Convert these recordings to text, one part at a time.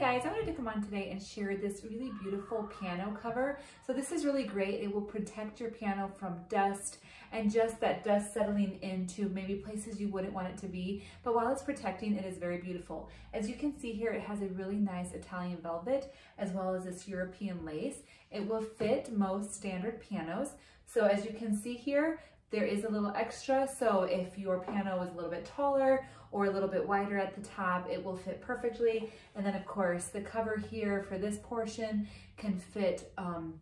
Guys, I wanted to come on today and share this really beautiful piano cover. So this is really great. It will protect your piano from dust and just that dust settling into maybe places you wouldn't want it to be. But while it's protecting, it is very beautiful. As you can see here, it has a really nice Italian velvet as well as this European lace. It will fit most standard pianos. So as you can see here, there is a little extra, so if your piano is a little bit taller or a little bit wider at the top, it will fit perfectly. And then of course, the cover here for this portion can fit um,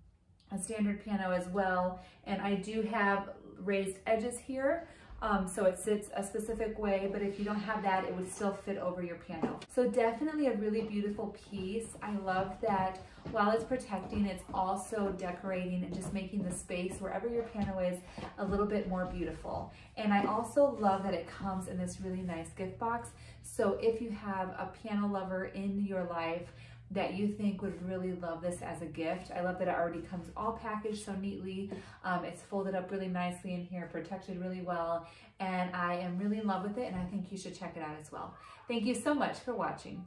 a standard piano as well. And I do have raised edges here, um, so it sits a specific way, but if you don't have that, it would still fit over your piano. So definitely a really beautiful piece. I love that while it's protecting, it's also decorating and just making the space wherever your piano is a little bit more beautiful. And I also love that it comes in this really nice gift box. So if you have a piano lover in your life, that you think would really love this as a gift. I love that it already comes all packaged so neatly. Um, it's folded up really nicely in here, protected really well, and I am really in love with it and I think you should check it out as well. Thank you so much for watching.